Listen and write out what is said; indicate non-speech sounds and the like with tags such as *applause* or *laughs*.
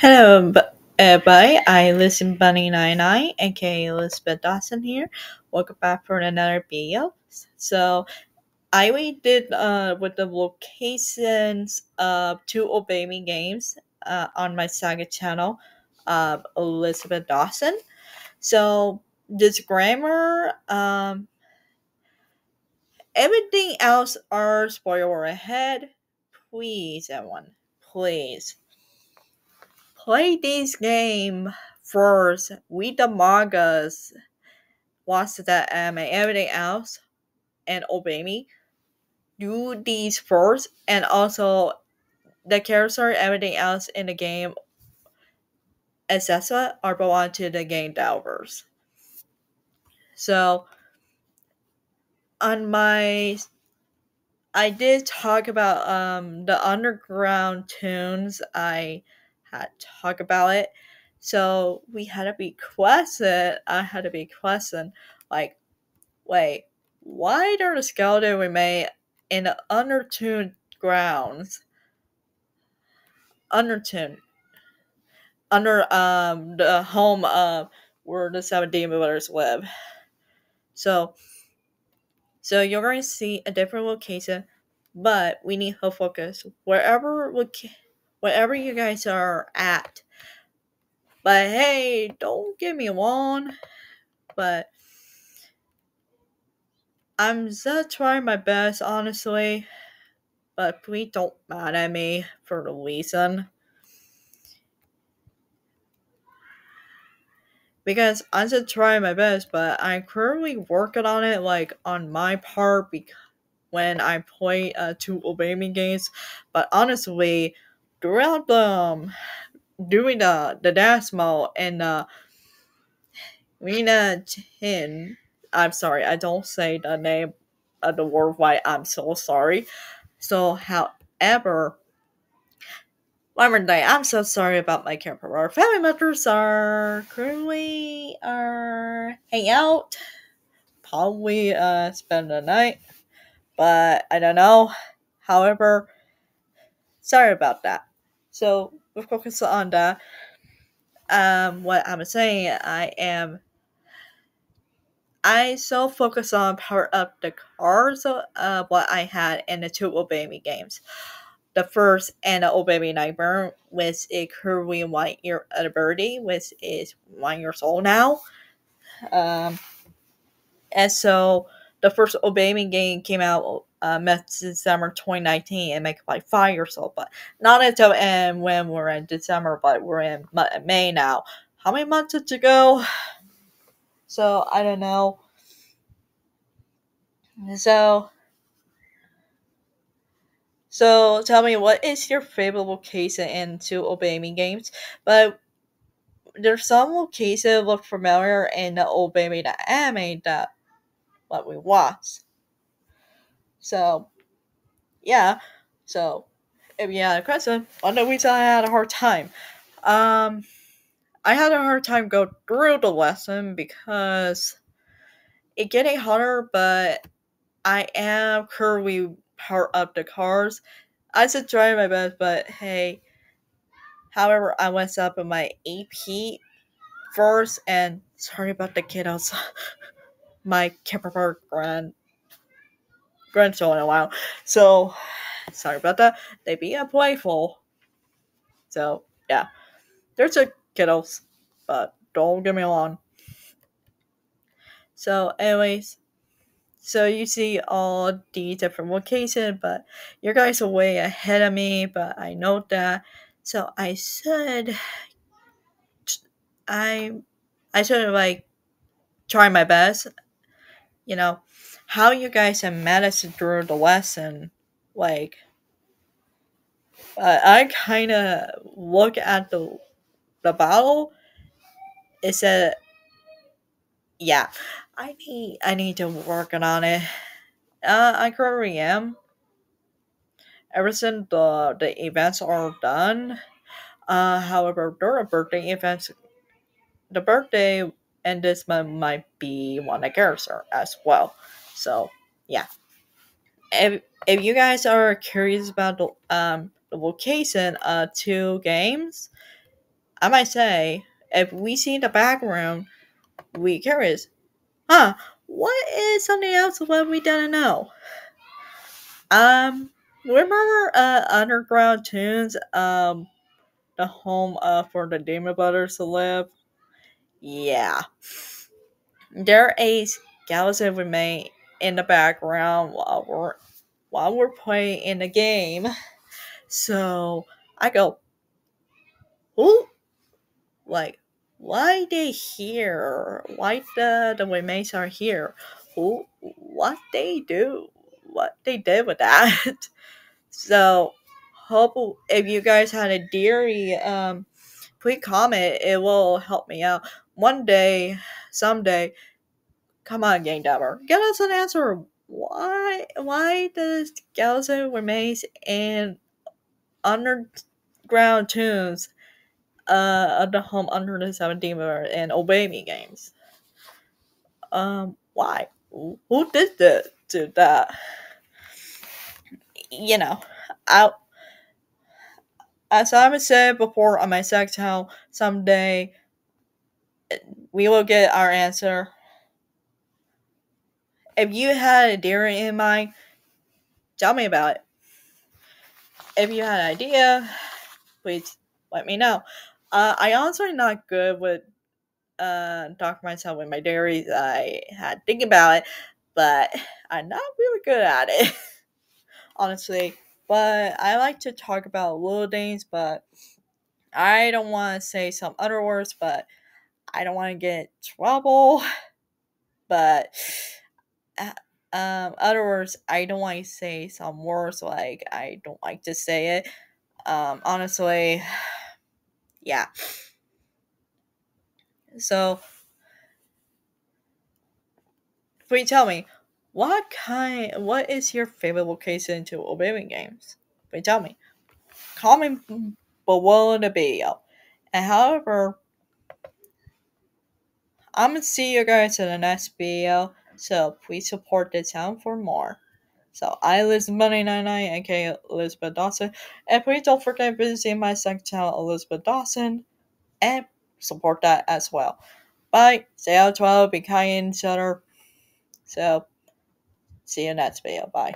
Hello, everybody. I Lizzybunny Nine Nine, aka Elizabeth Dawson here. Welcome back for another video. So, I we did uh with the locations of two Obey Me games uh on my Saga channel, uh Elizabeth Dawson. So disclaimer, um, everything else are spoiler ahead. Please, everyone, please play this game first. Read the mangas. Watch the anime. Everything else, and obey me. Do these first, and also the character, everything else in the game, etc., are belong to the game developers. So, on my I did talk about um the underground tombs. I had talk about it. So we had a be questioned. I had to be questioned like, wait, why are the skeleton we made in the undertuned grounds? Undertuned. Under um the home of where the seven demon brothers live. So so you're going to see a different location, but we need to focus wherever loca- wherever you guys are at. But hey, don't get me wrong, but I'm just trying my best, honestly. But please don't mad at me for the reason. Because I'm just trying my best, but I'm currently working on it, like on my part, because when I play uh, two Obey Me games. But honestly, throughout um, doing the the dance mode and uh Rena Chin I'm sorry, I don't say the name of the word right, I'm so sorry. So however day, I'm so sorry about my camper. Our family members are currently are hang out. Probably uh spend the night. But I don't know. However, sorry about that. So we'll focus on that um what I'm saying I am I so focus on power up the cards of uh, what I had in the two Obey Me games. The first and the Obey Me Nightmare with a currently one year birdie, which is one years old now. Um and so the first Obey Me game came out uh, December 2019 and make like years old, but not until and when we're in December, but we're in May now. How many months you go? *sighs* So I don't know. So so tell me what is your favorite location in two Obey Me games? But there's some locations look familiar in the Me the anime that what we watched. So yeah. So a question, one of the reasons I had a hard time. Um I had a hard time go through the lesson because it getting harder, but I am currently part of the cars. I should try my best, but hey. However, I went up in my AP first, and sorry about the kiddos. *laughs* my camper grand grandson in a while. So sorry about that. They be a playful. So yeah. There's a kiddos, but don't get me wrong. So, anyways, so you see all the different locations, but your guys are way ahead of me, but I know that. So I should I, I should like try my best. You know, how you guys have managed through the lesson, like. Uh, I kind of look at the the battle. It said, yeah, I need I need to work on it. Uh, I currently am. Ever since the the events are done. Uh, however, during birthday events, the birthday and this might be one of character as well. So yeah, if if you guys are curious about the um the location of two games, I might say, if we see the background, we curious, huh? What is something else that we don't know? Um, remember uh, Underground Tombs, um, the home uh, for the Demon Brothers to live? Yeah. There is galaxy we made in the background while we're while we're playing in the game. So I go, who? Like, why they here? Why the the remains are here? Who? What they do? What they did with that? *laughs* so hope if you guys had a theory, um, please comment. It will help me out. One day, someday, come on, Game Dabber, get us an answer. Why? Why does Galaxy remains and underground tombs uh at the home under the 17 and obey me games um why who did that do that you know i as i said before on my sex how someday we will get our answer if you had a theory in mind tell me about it if you had an idea please let me know uh, I honestly not good with uh talking myself with my dairies. I had to think about it, but I'm not really good at it, *laughs* honestly. But I like to talk about little things, but I don't want to say some other words, but I don't want to get trouble. *laughs* But um, other words, I don't want to say some words like I don't like to say it. Um, honestly, *sighs* yeah. So, please tell me, what kind, what is your favorite location to Obey Me games? Please tell me. Comment below the video. And however, I'm gonna see you guys in the next video. So please support the channel for more. So I Elizabeth Money 99, aka Elizabeth Dawson. And please don't forget to visiting my second channel, Elizabeth Dawson. And support that as well. Bye. Stay out 12, be kind to each other. So, see you next video. Bye.